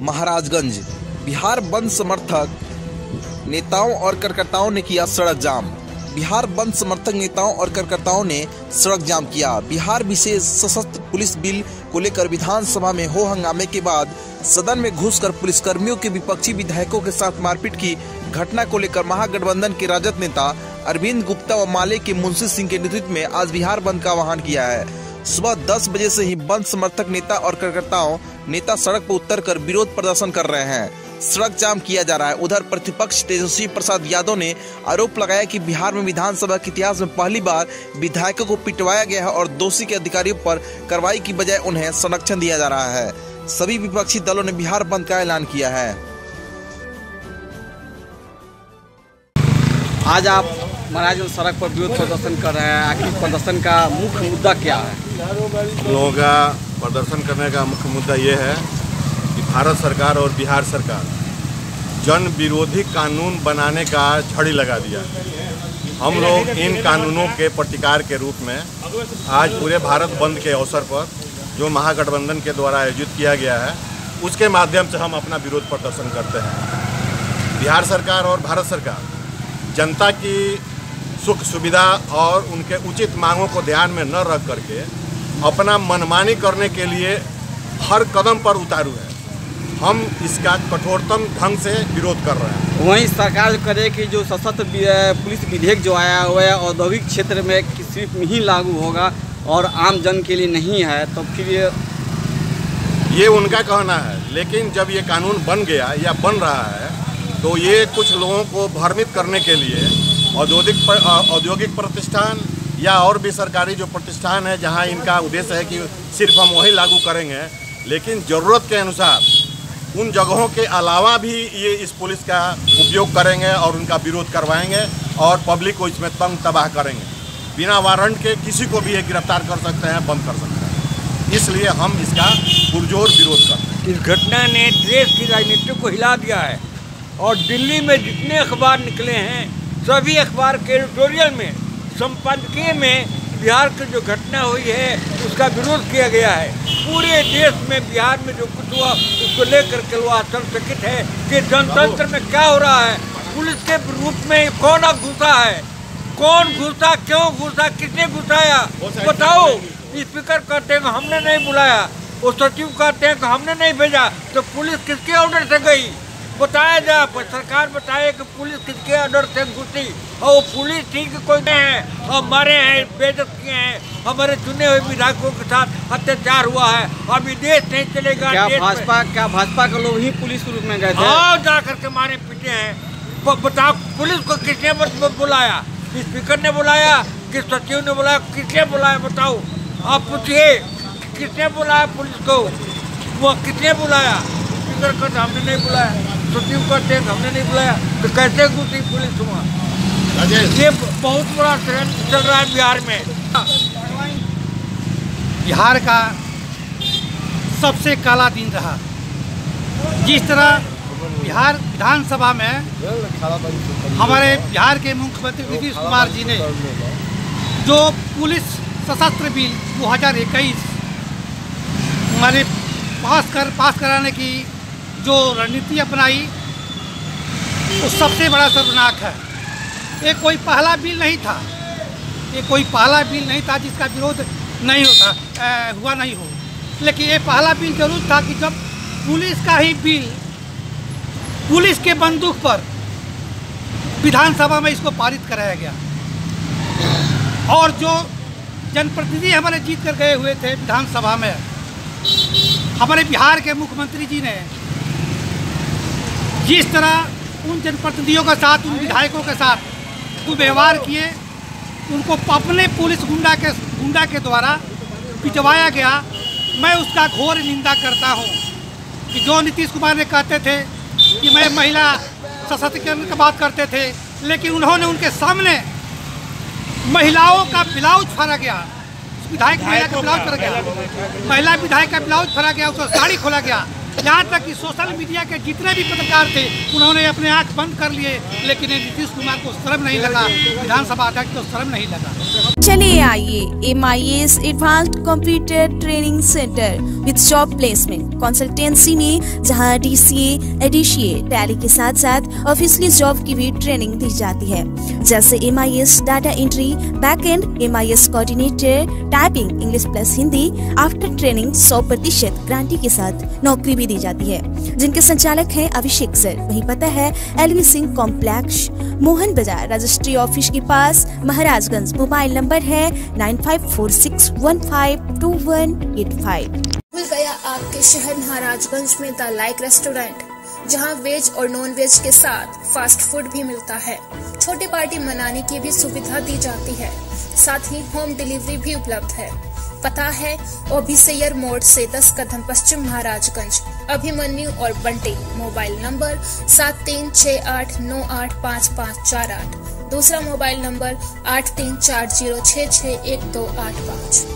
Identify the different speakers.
Speaker 1: महाराजगंज, बिहार बंद समर्थक नेताओं और कार्यकर्ताओं ने किया सड़क जाम। बिहार बंद समर्थक नेताओं और कार्यकर्ताओं ने सड़क जाम किया। बिहार विशेष सशस्त्र पुलिस बिल को लेकर विधानसभा में हो हंगामे के बाद सदन में घुसकर पुलिसकर्मियों के विपक्षी विधायकों के साथ मारपीट की घटना को लेकर महागठबंधन के राजद नेता अरविंद गुप्ता व माले के मुंशी सिंह के नेतृत्व में आज बिहार बंद का आह्वान किया है। सुबह 10 बजे से ही बंद समर्थक नेता और कार्यकर्ताओं, नेता सड़क पर उतर कर विरोध प्रदर्शन कर रहे हैं। सड़क जाम किया जा रहा है। उधर प्रतिपक्ष तेजस्वी प्रसाद यादव ने आरोप लगाया कि बिहार में विधानसभा के इतिहास में पहली बार विधायकों को पिटवाया गया है और दोषी के अधिकारियों पर कार्रवाई की बजाय उन्हें संरक्षण दिया जा रहा है। सभी विपक्षी दलों ने बिहार बंद का ऐलान किया है।
Speaker 2: आज आप महाराज सड़क पर विरोध प्रदर्शन कर रहे हैं। आखिर प्रदर्शन का मुख्य मुद्दा क्या है?
Speaker 3: हम लोगों का प्रदर्शन करने का मुख्य मुद्दा ये है कि भारत सरकार और बिहार सरकार जन विरोधी कानून बनाने का झड़ी लगा दिया हम लोग इन कानूनों के प्रतिकार के रूप में आज पूरे भारत बंद के अवसर पर जो महागठबंधन के द्वारा आयोजित किया गया है, उसके माध्यम से हम अपना विरोध प्रदर्शन करते हैं। बिहार सरकार और भारत सरकार जनता की सुख सुविधा और उनके उचित मांगों को ध्यान में न रख करके अपना मनमानी करने के लिए हर कदम पर उतारू है। हम इसका कठोरतम ढंग से विरोध कर रहे हैं।
Speaker 2: वहीं सरकार करे कि जो सशस्त्र पुलिस विधेयक जो आया हुआ है औद्योगिक क्षेत्र में सिर्फ़ ही लागू होगा और आम जन के लिए नहीं है तो फिर ये
Speaker 3: ये उनका कहना है। लेकिन जब ये कानून बन गया या बन रहा है तो ये कुछ लोगों को भ्रमित करने के लिए औद्योगिक पर, औद्योगिक प्रतिष्ठान या और भी सरकारी जो प्रतिष्ठान है जहाँ इनका उद्देश्य है कि सिर्फ़ हम वही लागू करेंगे लेकिन ज़रूरत के अनुसार उन जगहों के अलावा भी ये इस पुलिस का उपयोग करेंगे और उनका विरोध करवाएँगे और पब्लिक को इसमें तंग तबाह करेंगे। बिना वारंट के किसी को भी ये गिरफ़्तार कर सकते हैं बंद कर सकते हैं। इसलिए हम इसका पुरजोर विरोध करते हैं।
Speaker 4: इस घटना ने देश की राजनीति को हिला दिया है और दिल्ली में जितने अखबार निकले हैं सभी अखबार के एडिटोरियल में, संपादकीय में बिहार की जो घटना हुई है, उसका विरोध किया गया है। पूरे देश में बिहार में जो कुछ हुआ, उसको लेकर के वो आतंकित है कि जनतंत्र में क्या हो रहा है। पुलिस के रूप में कौन अब घुसा है? कौन घुसा, क्यों घुसा, किसने घुसाया? बताओ। स्पीकर कहते हैं हमने नहीं बुलाया। वो सचिव कहते हैं हमने नहीं भेजा। तो पुलिस किसके ऑर्डर से गई? बताया जाए पर सरकार बताए कि पुलिस किसके ऑर्डर से घुसी। और वो पुलिस ठीक कोई नहीं है। और मारे हैं बेइज्जत किए हैं। हमारे चुने हुए विधायकों के साथ अत्याचार हुआ है। अभी देश नहीं चलेगा
Speaker 2: क्या भाजपा क्या भाजपा के लोग ही पुलिस के रूप में गए थे?
Speaker 4: हाँ जा करके मारे पीटे हैं। बताओ पुलिस को किसने बुलाया? स्पीकर ने बुलाया? कि सचिव ने बुलाया? किसने बुलाया बताओ? आप पूछिए किसने बुलाया पुलिस को? वो किसने बुलाया? स्पीकर कहते हमने नहीं बुलाया। सचिव कहते हैं हमने नहीं बुलाया तो कैसे घुसी पुलिस वहाँ ये बहुत बड़ा ट्रेंड चल रहा है बिहार में।
Speaker 5: बिहार का सबसे काला दिन रहा। जिस तरह बिहार विधानसभा में हमारे बिहार के मुख्यमंत्री नीतीश कुमार जी ने जो पुलिस सशस्त्र बिल 2021 हमारे पास कर पास कराने की जो रणनीति अपनाई वो सबसे बड़ा सर्वनाक है। ये कोई पहला बिल नहीं था। ये कोई पहला बिल नहीं था जिसका विरोध नहीं होता अ, हुआ नहीं हो। लेकिन ये पहला बिल ज़रूर था कि जब पुलिस का ही बिल पुलिस के बंदूक पर विधानसभा में इसको पारित कराया गया। और जो जनप्रतिनिधि हमारे जीत कर गए हुए थे विधानसभा में हमारे बिहार के मुख्यमंत्री जी ने जिस तरह उन जनप्रतिनिधियों के साथ उन विधायकों के साथ दुर्व्यवहार किए उनको अपने पुलिस गुंडा के गुंडा के द्वारा पिटवाया गया मैं उसका घोर निंदा करता हूँ कि जो नीतीश कुमार ने कहते थे कि मैं महिला सशक्तिकरण की बात करते थे लेकिन उन्होंने उनके सामने महिलाओं का ब्लाउज फरा गया विधायक महिला का ब्लाउज फरा गया। महिला विधायक का ब्लाउज फरा गया उसका साड़ी खोला गया। यहाँ तक कि सोशल मीडिया के जितने भी पत्रकार थे, उन्होंने अपने आँख बंद कर लिए, लेकिन नीतीश कुमार को शर्म नहीं लगा, विधानसभा अध्यक्ष को शर्म नहीं लगा।
Speaker 6: चलिए आइए M I S advance computer training centre with job placement consultancy में, जहाँ डी सी एडीसीए टैली के साथ साथ ऑफिशियली जॉब की भी ट्रेनिंग दी जाती है। जैसे M I S data entry back end M I S coordinator typing English plus Hindi after training सौ प्रतिशत गारंटी के साथ नौकरी भी दी जाती है। जिनके संचालक हैं अभिषेक सर वही पता है एलवी सिंह कॉम्प्लेक्स, मोहन बाज़ार, रजिस्ट्री ऑफ़िस के पास, महाराजगंज, मोबाइल नंबर है nine five four six one five two one eight five.
Speaker 7: खुल गया आपके शहर महाराजगंज में द लाइक रेस्टोरेंट, जहाँ वेज और नॉन वेज के साथ फास्ट फ़ूड भी मिलता है। छोटी पार्टी मनाने की भी सुविधा दी जाती है। साथ ही होम डिलीवरी भी उपलब्ध है। पता है, ओबिसैयर मोड़ से 10 कदम पश्चिम महाराजगंज, अभिमन्यु और बंटे, मोबाइल नंबर सात तीन छः आठ नौ आठ पाँच पाँच चार आठ। दूसरा मोबाइल नंबर आठ तीन चार ज़ीरो छः छः एक दो आठ पाँच।